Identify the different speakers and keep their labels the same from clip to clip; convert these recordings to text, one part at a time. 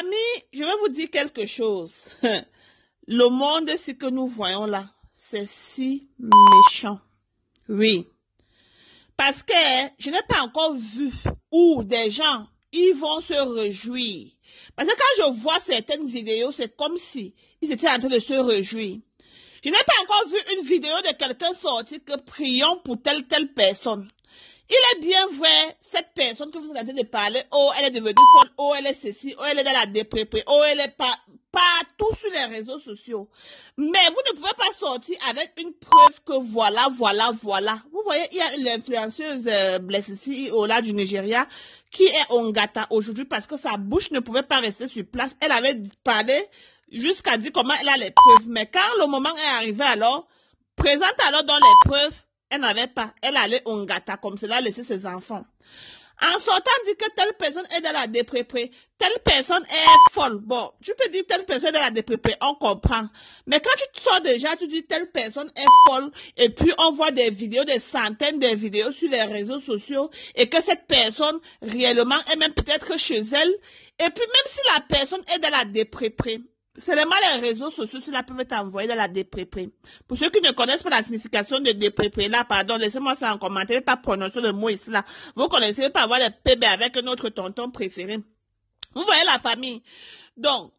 Speaker 1: famille, je vais vous dire quelque chose. Le monde, ce que nous voyons là, c'est si méchant. Oui. Parce que je n'ai pas encore vu où des gens, ils vont se réjouir. Parce que quand je vois certaines vidéos, c'est comme si ils étaient en train de se réjouir. Je n'ai pas encore vu une vidéo de quelqu'un sorti que prions pour telle telle personne. Il est bien vrai, cette personne que vous êtes en train de parler, oh, elle est devenue folle, oh, elle est ceci, oh, elle est dans la déprépé, oh, elle est pas, partout sur les réseaux sociaux. Mais vous ne pouvez pas sortir avec une preuve que voilà, voilà, voilà. Vous voyez, il y a l'influenceuse euh, Blessissi Ola du Nigeria qui est Ongata aujourd'hui parce que sa bouche ne pouvait pas rester sur place. Elle avait parlé jusqu'à dire comment elle a les preuves. Mais quand le moment est arrivé alors, présente alors dans les preuves, elle n'avait pas. Elle allait au gata comme cela, laisser ses enfants. En sortant, dit que telle personne est dans la déprépé, telle personne est folle. Bon, tu peux dire telle personne est dans la déprépé, on comprend. Mais quand tu sors déjà, tu dis telle personne est folle, et puis on voit des vidéos, des centaines de vidéos sur les réseaux sociaux, et que cette personne, réellement, est même peut-être chez elle, et puis même si la personne est dans la déprépé, Seulement les réseaux sociaux, cela peuvent être envoyés dans la déprépé. Pour ceux qui ne connaissent pas la signification de déprépé, là, pardon, laissez-moi ça en commentaire, pas prononcer le mot ici, là. Vous connaissez pas avoir les PB avec notre tonton préféré. Vous voyez la famille. Donc,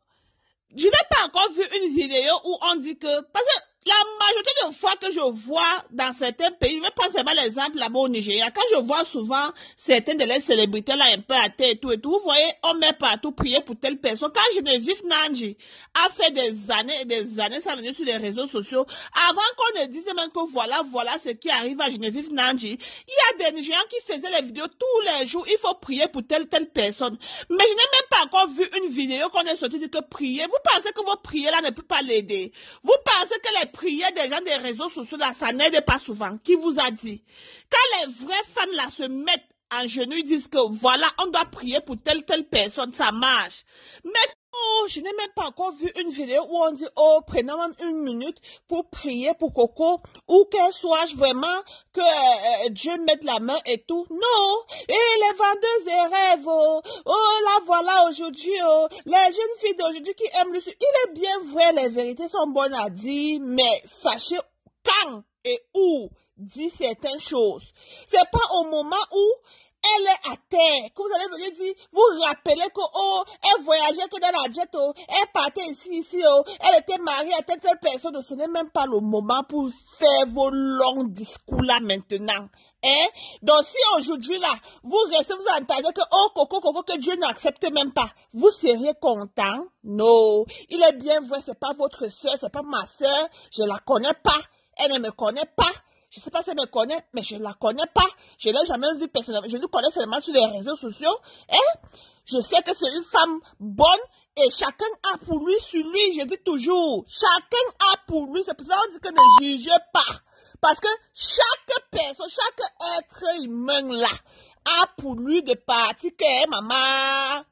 Speaker 1: je n'ai pas encore vu une vidéo où on dit que, parce que la majorité de fois que je vois dans certains pays, je vais prendre seulement l'exemple là-bas au Nigeria, quand je vois souvent certaines de les célébrités là un peu à terre et tout et tout, vous voyez, on met partout prier pour telle personne. Quand Geneviève Nanji a fait des années et des années, ça venait sur les réseaux sociaux, avant qu'on ne dise même que voilà, voilà ce qui arrive à Geneviève Nanji, il y a des gens qui faisaient les vidéos tous les jours, il faut prier pour telle, telle personne. Mais je n'ai même pas encore vu une vidéo qu'on est sorti de que prier. Vous pensez que vos prières là ne peut pas l'aider. Vous pensez que les prières des gens des réseaux sociaux là, ça n'aide pas souvent. Qui vous a dit? Quand les vrais fans là se mettent en genoux, ils disent que voilà, on doit prier pour telle, telle personne, ça marche. Mais Oh, je n'ai même pas encore vu une vidéo où on dit, oh, prenons même une minute pour prier pour Coco, ou qu'elle soit vraiment, que euh, Dieu mette la main et tout. Non. Et les vendeuses des rêves, oh, oh là voilà aujourd'hui, oh, les jeunes filles d'aujourd'hui qui aiment le Il est bien vrai, les vérités sont bonnes à dire, mais sachez quand et où dit certaines choses. C'est pas au moment où elle est à terre, que vous allez venir dire, vous rappelez que, oh, elle voyageait que dans la jet, oh, elle partait ici, ici, oh, elle était mariée à telle, telle personne, oh, ce n'est même pas le moment pour faire vos longs discours là maintenant. Hein? Donc si aujourd'hui là, vous restez, vous entendez que, oh, coco, coco, que Dieu n'accepte même pas, vous seriez content? Non. Il est bien vrai, c'est pas votre soeur, c'est pas ma soeur, je la connais pas, elle ne me connaît pas, je sais pas si elle me connaît, mais je la connais pas. Je l'ai jamais vue personnellement. Je nous connais seulement sur les réseaux sociaux. Hein? Je sais que c'est une femme bonne et chacun a pour lui sur lui. Je dis toujours, chacun a pour lui. C'est pour ça qu'on dit que ne jugez pas. Parce que chaque personne, chaque être humain là, a pour lui de partir que maman.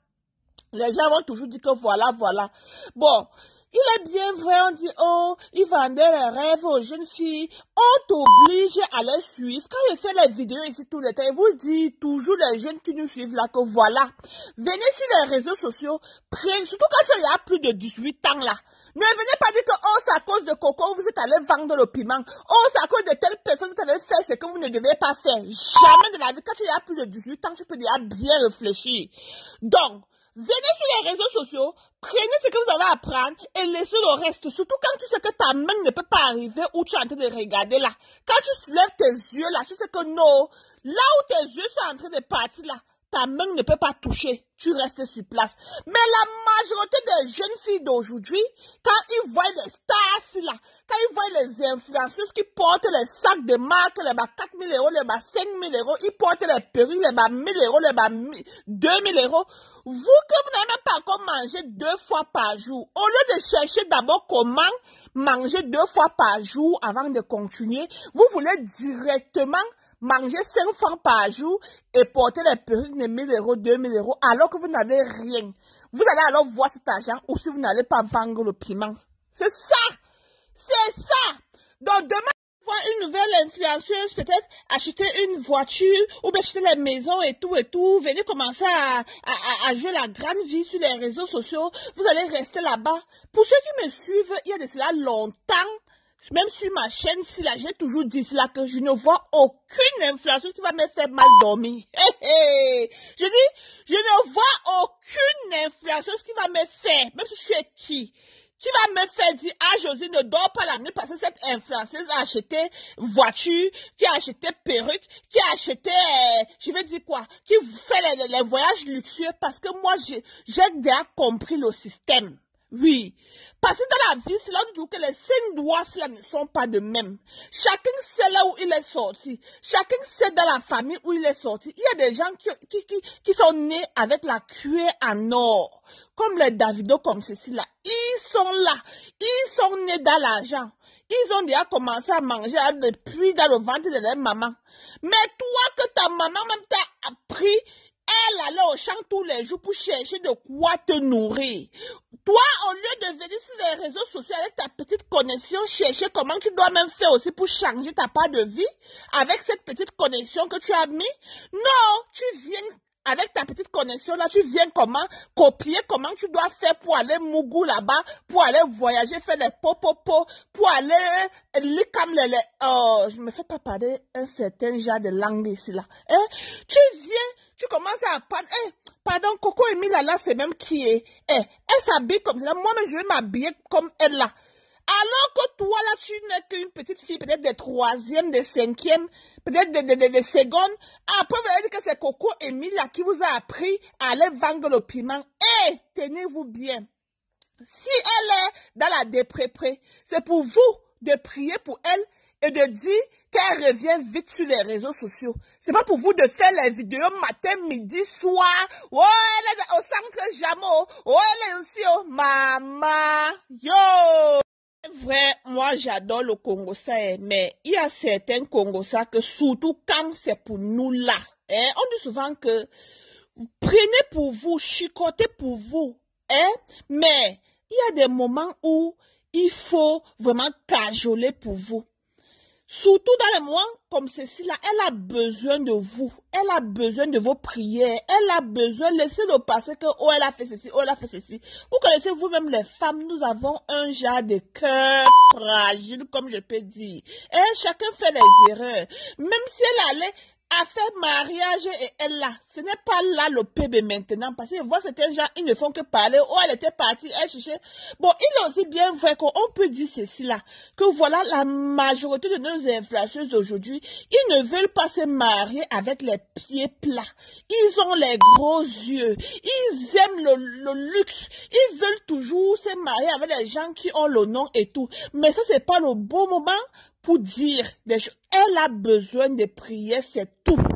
Speaker 1: Les gens vont toujours dire que voilà, voilà. Bon, il est bien vrai, on dit, oh, il vendait les rêves aux jeunes filles. On t'oblige à les suivre. Quand je fais les vidéos ici tout le temps, je vous dis toujours les jeunes qui nous suivent là que voilà. Venez sur les réseaux sociaux, surtout quand il y a plus de 18 ans là. Ne venez pas dire que, oh, c'est à cause de Coco, vous êtes allé vendre le piment. Oh, c'est à cause de telle personne, vous allez faire ce que vous ne devez pas faire. Jamais de la vie. Quand il y a plus de 18 ans, tu peux déjà bien réfléchir. Donc, Venez sur les réseaux sociaux, prenez ce que vous avez à prendre et laissez le reste. Surtout quand tu sais que ta main ne peut pas arriver où tu es en train de regarder là. Quand tu soulèves tes yeux là, tu sais que non, là où tes yeux sont en train de partir là, ta main ne peut pas toucher, tu restes sur place. Mais la majorité des jeunes filles d'aujourd'hui, quand ils voient les stars là, quand ils voient les influenceuses qui portent les sacs de marque, les bas 4 000 euros, les bas 5 000 euros, ils portent les perruques, les bas 1 000 euros, les bas 2 000 euros, vous que vous n'avez même pas encore mangé deux fois par jour, au lieu de chercher d'abord comment manger deux fois par jour avant de continuer, vous voulez directement manger 5 francs par jour et porter les perruques de 1000 euros, 2000 euros, alors que vous n'avez rien. Vous allez alors voir cet argent ou si vous n'allez pas vendre le piment. C'est ça! C'est ça! Donc demain, une nouvelle influenceuse peut-être acheter une voiture ou bien acheter les maisons et tout et tout, venez commencer à, à, à, jouer la grande vie sur les réseaux sociaux, vous allez rester là-bas. Pour ceux qui me suivent, il y a de cela longtemps, même sur ma chaîne, si là, j'ai toujours dit cela que je ne vois aucune influenceuse qui va me faire mal dormir. Je dis, je ne vois aucune influenceuse qui va me faire, même si je suis qui, qui va me faire dire, ah, Josie, ne dors pas la nuit parce que cette influenceuse a acheté voiture, qui a acheté perruque, qui a acheté, euh, je vais dire quoi, qui fait les, les voyages luxueux parce que moi, j'ai déjà compris le système. Oui. Parce que dans la vie, c'est là où que les cinq doigts cela ne sont pas de même. Chacun sait là où il est sorti. Chacun sait dans la famille où il est sorti. Il y a des gens qui, qui, sont nés avec la cuillère en or. Comme les Davido, comme ceci là. Ils sont là. Ils sont nés dans l'argent. Ils ont déjà commencé à manger depuis dans le ventre de leur maman. Mais toi que ta maman même t'a appris elle allait au champ tous les jours pour chercher de quoi te nourrir. Toi, au lieu de venir sur les réseaux sociaux avec ta petite connexion, chercher comment tu dois même faire aussi pour changer ta part de vie avec cette petite connexion que tu as mis. Non, tu viens avec ta petite connexion là, tu viens comment copier comment tu dois faire pour aller Mougou là-bas, pour aller voyager, faire les popopo, pour aller les comme oh, je me fais pas parler un certain genre de langue ici là. Hein? Tu viens, tu commences à parler, eh, pardon, Coco Emilia là, c'est même qui est, eh, elle s'habille comme ça, moi-même je vais m'habiller comme elle là. Alors que toi, là, tu n'es qu'une petite fille, peut-être de troisième, de cinquième, peut-être de, de, de, de seconde. Après, vous allez dire que c'est Coco Emilia qui vous a appris à aller vendre le piment. Eh, tenez-vous bien. Si elle est dans la dépré, c'est pour vous de prier pour elle et de dire qu'elle revient vite sur les réseaux sociaux. C'est pas pour vous de faire les vidéos matin, midi, soir. Oh, elle est au centre Jamo. Oh, elle est aussi au maman. Yo! Vrai, moi j'adore le Congo ça, mais il y a certains Congo ça que surtout quand c'est pour nous là, hein, on dit souvent que prenez pour vous, chicotez pour vous, hein, mais il y a des moments où il faut vraiment cajoler pour vous. Surtout dans les moments comme ceci-là, elle a besoin de vous. Elle a besoin de vos prières. Elle a besoin, laissez-le passer que, oh, elle a fait ceci, oh, elle a fait ceci. Vous connaissez vous-même les femmes, nous avons un genre de cœur fragile, comme je peux dire. Et chacun fait des erreurs. Même si elle allait a fait mariage et elle là. Ce n'est pas là le PB maintenant. Parce que je vois certains gens, ils ne font que parler. Oh, elle était partie, elle cherchait. Bon, il est aussi bien vrai qu'on peut dire ceci là. Que voilà, la majorité de nos influenceuses d'aujourd'hui, ils ne veulent pas se marier avec les pieds plats. Ils ont les gros yeux. Ils aiment le, le luxe. Ils veulent toujours se marier avec les gens qui ont le nom et tout. Mais ça, c'est pas le bon moment pour dire des choses. Elle a besoin de prier, c'est tout.